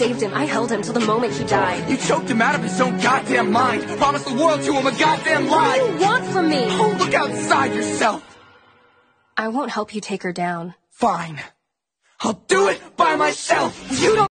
saved him. I held him till the moment he died. You choked him out of his own goddamn mind. Promised the world to him a goddamn lie. What do you want from me? Oh, look outside yourself. I won't help you take her down. Fine. I'll do it by myself. You don't